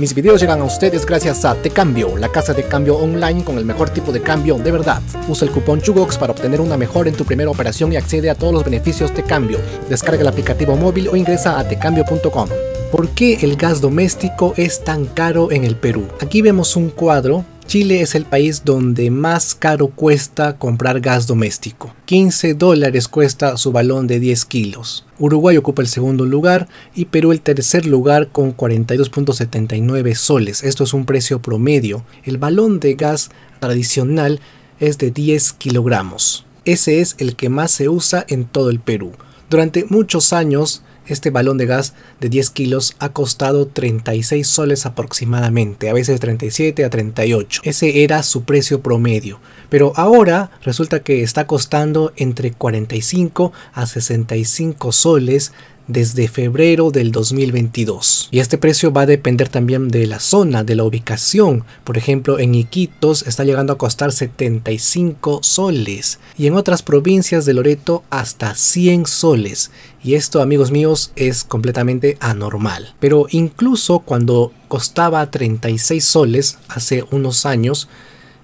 Mis videos llegan a ustedes gracias a Te Cambio, la casa de cambio online con el mejor tipo de cambio de verdad. Usa el cupón CHUGOX para obtener una mejor en tu primera operación y accede a todos los beneficios de cambio. Descarga el aplicativo móvil o ingresa a tecambio.com. ¿Por qué el gas doméstico es tan caro en el Perú? Aquí vemos un cuadro Chile es el país donde más caro cuesta comprar gas doméstico. 15 dólares cuesta su balón de 10 kilos. Uruguay ocupa el segundo lugar y Perú el tercer lugar con 42.79 soles. Esto es un precio promedio. El balón de gas tradicional es de 10 kilogramos. Ese es el que más se usa en todo el Perú. Durante muchos años este balón de gas de 10 kilos ha costado 36 soles aproximadamente, a veces 37 a 38. Ese era su precio promedio. Pero ahora resulta que está costando entre 45 a 65 soles desde febrero del 2022. Y este precio va a depender también de la zona, de la ubicación. Por ejemplo, en Iquitos está llegando a costar 75 soles y en otras provincias de Loreto hasta 100 soles. Y esto, amigos míos, es completamente anormal. Pero incluso cuando costaba 36 soles hace unos años,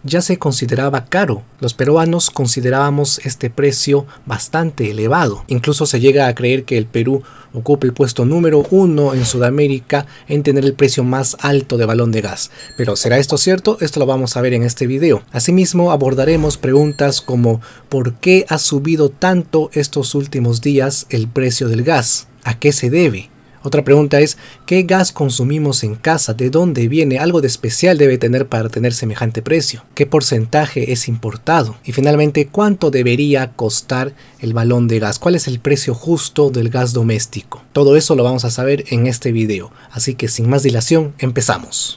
ya se consideraba caro. Los peruanos considerábamos este precio bastante elevado. Incluso se llega a creer que el Perú ocupa el puesto número uno en Sudamérica en tener el precio más alto de balón de gas. Pero ¿será esto cierto? Esto lo vamos a ver en este video. Asimismo abordaremos preguntas como ¿por qué ha subido tanto estos últimos días el precio del gas? ¿A qué se debe? Otra pregunta es, ¿qué gas consumimos en casa? ¿De dónde viene? Algo de especial debe tener para tener semejante precio. ¿Qué porcentaje es importado? Y finalmente, ¿cuánto debería costar el balón de gas? ¿Cuál es el precio justo del gas doméstico? Todo eso lo vamos a saber en este video. Así que sin más dilación, empezamos.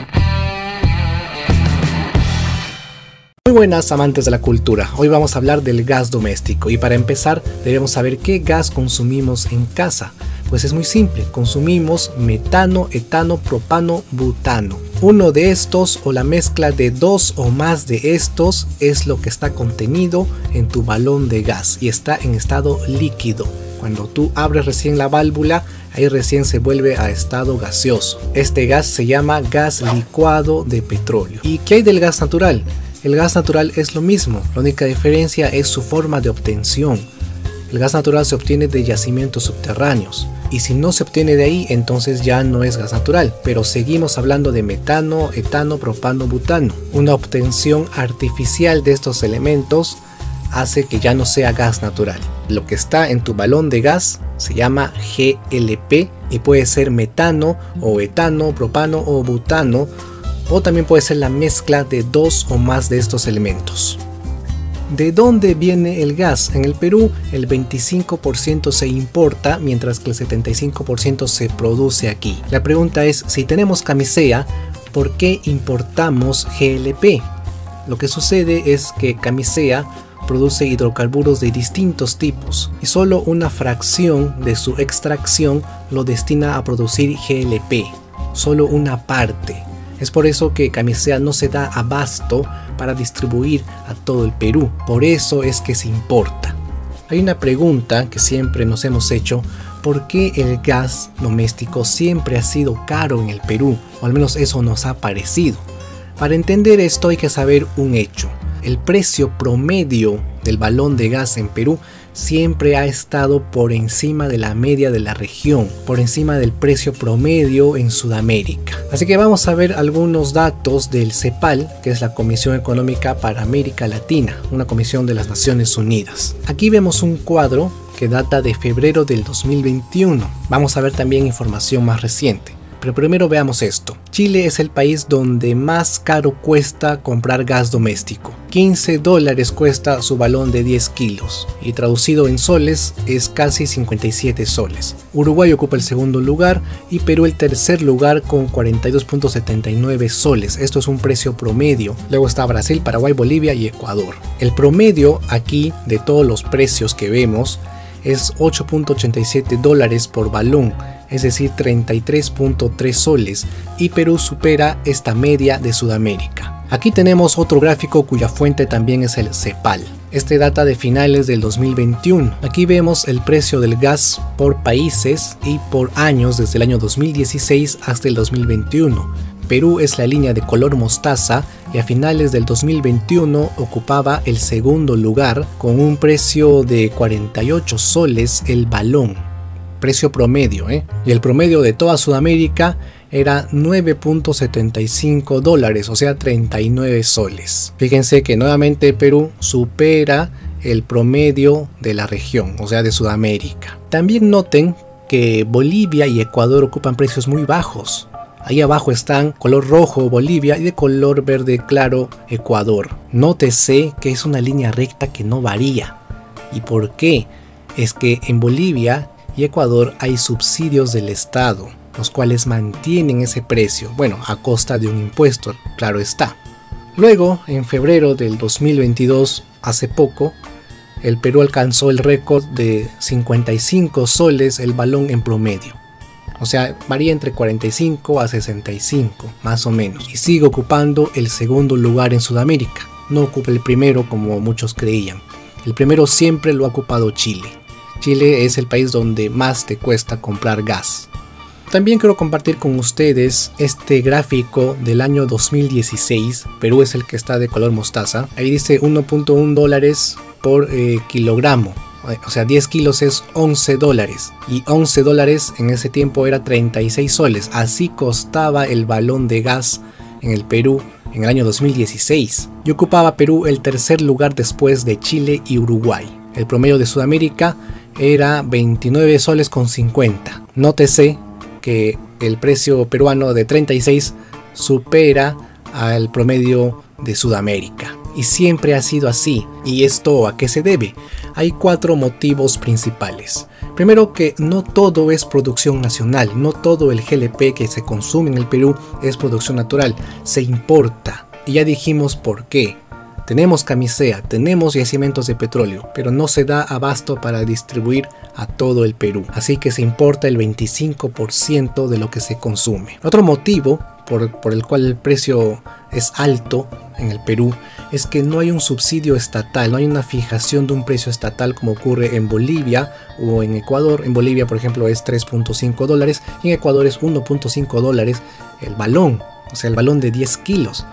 Muy buenas amantes de la cultura, hoy vamos a hablar del gas doméstico y para empezar debemos saber qué gas consumimos en casa. Pues es muy simple, consumimos metano, etano, propano, butano. Uno de estos o la mezcla de dos o más de estos es lo que está contenido en tu balón de gas y está en estado líquido. Cuando tú abres recién la válvula, ahí recién se vuelve a estado gaseoso. Este gas se llama gas licuado de petróleo. ¿Y qué hay del gas natural? El gas natural es lo mismo, la única diferencia es su forma de obtención. El gas natural se obtiene de yacimientos subterráneos y si no se obtiene de ahí entonces ya no es gas natural, pero seguimos hablando de metano, etano, propano, butano. Una obtención artificial de estos elementos hace que ya no sea gas natural. Lo que está en tu balón de gas se llama GLP y puede ser metano o etano, propano o butano o también puede ser la mezcla de dos o más de estos elementos. ¿De dónde viene el gas? En el Perú el 25% se importa, mientras que el 75% se produce aquí. La pregunta es, si tenemos camisea, ¿por qué importamos GLP? Lo que sucede es que camisea produce hidrocarburos de distintos tipos y solo una fracción de su extracción lo destina a producir GLP, solo una parte. Es por eso que Camisea no se da abasto para distribuir a todo el Perú. Por eso es que se importa. Hay una pregunta que siempre nos hemos hecho. ¿Por qué el gas doméstico siempre ha sido caro en el Perú? O al menos eso nos ha parecido. Para entender esto hay que saber un hecho. El precio promedio del balón de gas en Perú siempre ha estado por encima de la media de la región, por encima del precio promedio en Sudamérica. Así que vamos a ver algunos datos del CEPAL, que es la Comisión Económica para América Latina, una comisión de las Naciones Unidas. Aquí vemos un cuadro que data de febrero del 2021. Vamos a ver también información más reciente. Pero primero veamos esto. Chile es el país donde más caro cuesta comprar gas doméstico. 15 dólares cuesta su balón de 10 kilos y traducido en soles es casi 57 soles. Uruguay ocupa el segundo lugar y Perú el tercer lugar con 42.79 soles. Esto es un precio promedio. Luego está Brasil, Paraguay, Bolivia y Ecuador. El promedio aquí de todos los precios que vemos es 8.87 dólares por balón es decir 33.3 soles, y Perú supera esta media de Sudamérica. Aquí tenemos otro gráfico cuya fuente también es el CEPAL. Este data de finales del 2021. Aquí vemos el precio del gas por países y por años desde el año 2016 hasta el 2021. Perú es la línea de color mostaza y a finales del 2021 ocupaba el segundo lugar con un precio de 48 soles el balón. Precio promedio, ¿eh? Y el promedio de toda Sudamérica era 9.75 dólares, o sea 39 soles. Fíjense que nuevamente Perú supera el promedio de la región, o sea de Sudamérica. También noten que Bolivia y Ecuador ocupan precios muy bajos. Ahí abajo están color rojo Bolivia y de color verde claro Ecuador. Nótese que es una línea recta que no varía. ¿Y por qué? Es que en Bolivia y Ecuador hay subsidios del Estado, los cuales mantienen ese precio, bueno, a costa de un impuesto, claro está. Luego, en febrero del 2022, hace poco, el Perú alcanzó el récord de 55 soles el balón en promedio. O sea, varía entre 45 a 65, más o menos. Y sigue ocupando el segundo lugar en Sudamérica. No ocupa el primero como muchos creían. El primero siempre lo ha ocupado Chile. Chile es el país donde más te cuesta comprar gas. También quiero compartir con ustedes este gráfico del año 2016. Perú es el que está de color mostaza. Ahí dice 1.1 dólares por eh, kilogramo. O sea, 10 kilos es 11 dólares. Y 11 dólares en ese tiempo era 36 soles. Así costaba el balón de gas en el Perú en el año 2016. Y ocupaba Perú el tercer lugar después de Chile y Uruguay. El promedio de Sudamérica era 29 soles con 50. Nótese que el precio peruano de 36 supera al promedio de Sudamérica y siempre ha sido así. ¿Y esto a qué se debe? Hay cuatro motivos principales. Primero que no todo es producción nacional, no todo el GLP que se consume en el Perú es producción natural, se importa. Y ya dijimos por qué. Tenemos camisea, tenemos yacimientos de petróleo, pero no se da abasto para distribuir a todo el Perú. Así que se importa el 25% de lo que se consume. Otro motivo por, el cual el precio es alto en el Perú es que no hay un subsidio estatal, no hay una fijación de un precio estatal como ocurre en Bolivia o en Ecuador. En Bolivia, por ejemplo, es 3.5 dólares y en Ecuador es 1.5 dólares el balón, o sea, el balón de 10 kilos.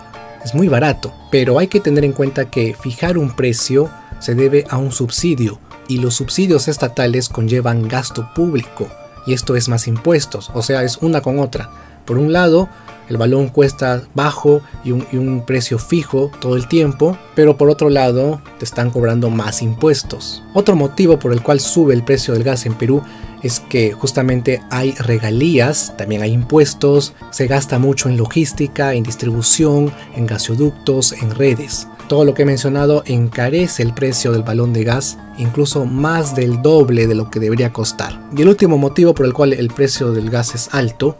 Es muy barato, pero hay que tener en cuenta que fijar un precio se debe a un subsidio y los subsidios estatales conllevan gasto público y esto es más impuestos, o sea, es una con otra. Por un lado, el balón cuesta bajo y un, precio fijo todo el tiempo, pero por otro lado te están cobrando más impuestos. Otro motivo por el cual sube el precio del gas en Perú es que justamente hay regalías, también hay impuestos, se gasta mucho en logística, en distribución, en gasoductos, en redes. Todo lo que he mencionado encarece el precio del balón de gas, incluso más del doble de lo que debería costar. Y el último motivo por el cual el precio del gas es alto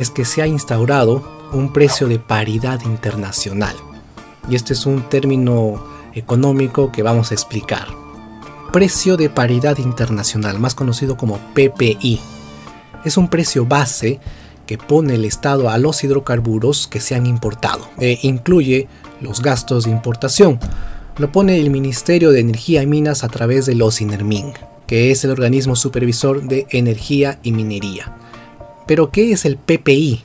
es que se ha instaurado un precio de paridad internacional. Y este es un término económico que vamos a explicar. Precio de paridad internacional, más conocido como PPI. Es un precio base que pone el Estado a los hidrocarburos que se han importado e incluye los gastos de importación. Lo pone el Ministerio de Energía y Minas a través de los INERMIN, que es el organismo supervisor de energía y minería. Pero ¿qué es el PPI?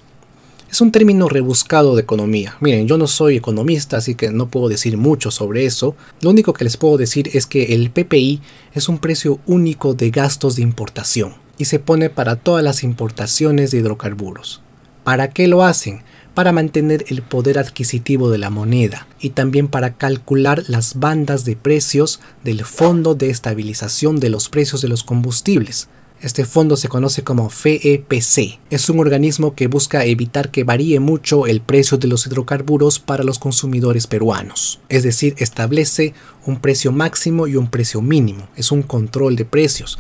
Es un término rebuscado de economía. Miren, yo no soy economista, así que no puedo decir mucho sobre eso. Lo único que les puedo decir es que el PPI es un precio único de gastos de importación y se pone para todas las importaciones de hidrocarburos. ¿Para qué lo hacen? Para mantener el poder adquisitivo de la moneda y también para calcular las bandas de precios del Fondo de Estabilización de los Precios de los Combustibles, este fondo se conoce como FEPC. Es un organismo que busca evitar que varíe mucho el precio de los hidrocarburos para los consumidores peruanos. Es decir, establece un precio máximo y un precio mínimo. Es un control de precios.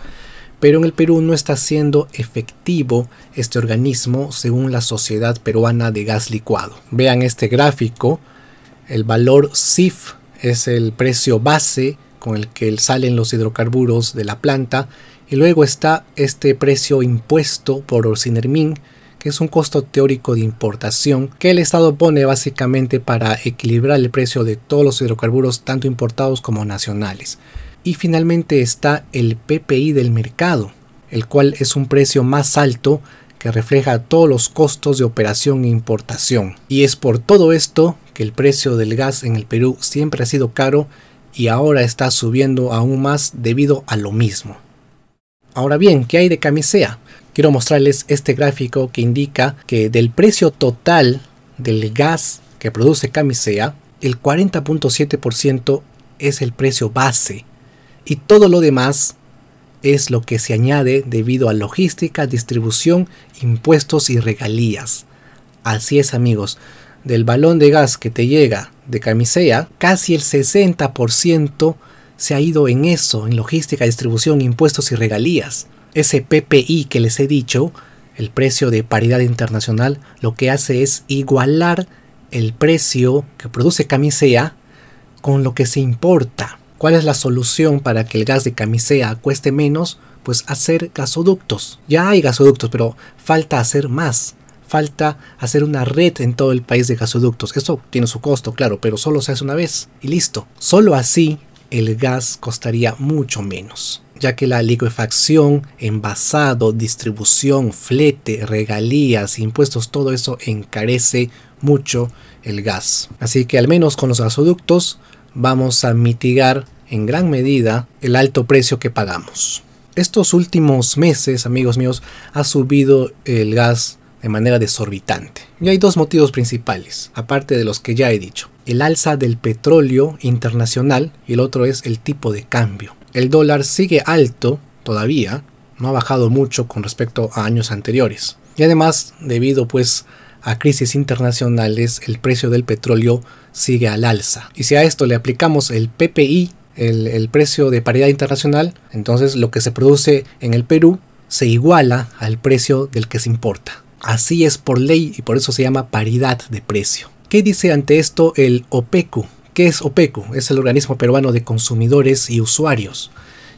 Pero en el Perú no está siendo efectivo este organismo según la Sociedad Peruana de Gas Licuado. Vean este gráfico. El valor CIF es el precio base con el que salen los hidrocarburos de la planta y luego está este precio impuesto por Orsinermin, que es un costo teórico de importación que el Estado pone básicamente para equilibrar el precio de todos los hidrocarburos, tanto importados como nacionales. Y finalmente está el PPI del mercado, el cual es un precio más alto que refleja todos los costos de operación e importación. Y es por todo esto que el precio del gas en el Perú siempre ha sido caro y ahora está subiendo aún más debido a lo mismo. Ahora bien, ¿qué hay de camisea? Quiero mostrarles este gráfico que indica que del precio total del gas que produce camisea, el 40.7% es el precio base y todo lo demás es lo que se añade debido a logística, distribución, impuestos y regalías. Así es amigos, del balón de gas que te llega de camisea, casi el 60% se ha ido en eso, en logística, distribución, impuestos y regalías. Ese PPI que les he dicho, el precio de paridad internacional, lo que hace es igualar el precio que produce camisea con lo que se importa. ¿Cuál es la solución para que el gas de camisea cueste menos? Pues hacer gasoductos. Ya hay gasoductos, pero falta hacer más. Falta hacer una red en todo el país de gasoductos. Eso tiene su costo, claro, pero solo se hace una vez y listo. Solo así el gas costaría mucho menos, ya que la liquefacción, envasado, distribución, flete, regalías, impuestos, todo eso encarece mucho el gas. Así que al menos con los gasoductos vamos a mitigar en gran medida el alto precio que pagamos. Estos últimos meses, amigos míos, ha subido el gas de manera desorbitante. Y hay dos motivos principales, aparte de los que ya he dicho. El alza del petróleo internacional y el otro es el tipo de cambio. El dólar sigue alto todavía, no ha bajado mucho con respecto a años anteriores. Y además, debido pues a crisis internacionales, el precio del petróleo sigue al alza. Y si a esto le aplicamos el PPI, el, precio de paridad internacional, entonces lo que se produce en el Perú se iguala al precio del que se importa. Así es por ley y por eso se llama paridad de precio. ¿Qué dice ante esto el OPECU? ¿Qué es OPECU? Es el organismo peruano de consumidores y usuarios.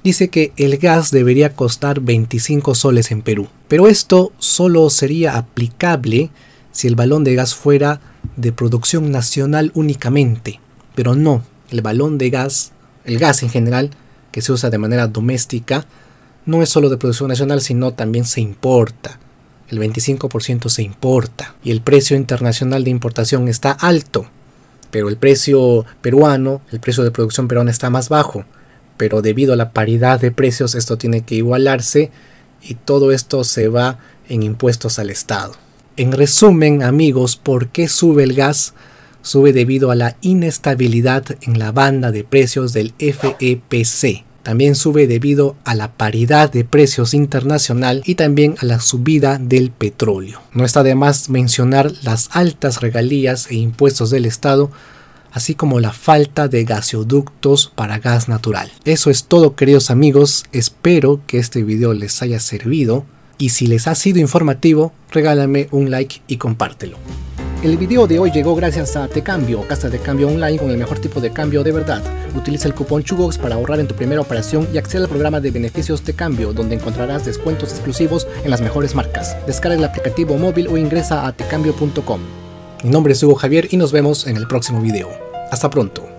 Dice que el gas debería costar 25 soles en Perú. Pero esto solo sería aplicable si el balón de gas fuera de producción nacional únicamente. Pero no, el balón de gas el gas en general, que se usa de manera doméstica, no es solo de producción nacional, sino también se importa. El 25% se importa y el precio internacional de importación está alto, pero el precio peruano, el precio de producción peruana está más bajo. Pero debido a la paridad de precios esto tiene que igualarse y todo esto se va en impuestos al Estado. En resumen, amigos, ¿por qué sube el gas? sube debido a la inestabilidad en la banda de precios del FEPC. También sube debido a la paridad de precios internacional y también a la subida del petróleo. No está de más mencionar las altas regalías e impuestos del Estado, así como la falta de gasoductos para gas natural. Eso es todo queridos amigos, espero que este video les haya servido y si les ha sido informativo, regálame un like y compártelo. El video de hoy llegó gracias a Tecambio, casa de cambio online con el mejor tipo de cambio de verdad. Utiliza el cupón CHUGOX para ahorrar en tu primera operación y accede al programa de beneficios Tecambio, donde encontrarás descuentos exclusivos en las mejores marcas. Descarga el aplicativo móvil o ingresa a tecambio.com. Mi nombre es Hugo Javier y nos vemos en el próximo video. Hasta pronto.